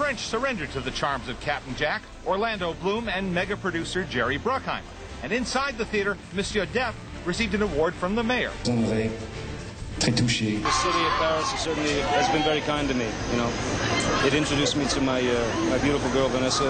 French surrendered to the charms of Captain Jack, Orlando Bloom, and mega producer Jerry Bruckheimer. And inside the theater, Monsieur Depp received an award from the mayor. Très touché. The city of Paris certainly has been very kind to me. You know, it introduced me to my uh, my beautiful girl Vanessa.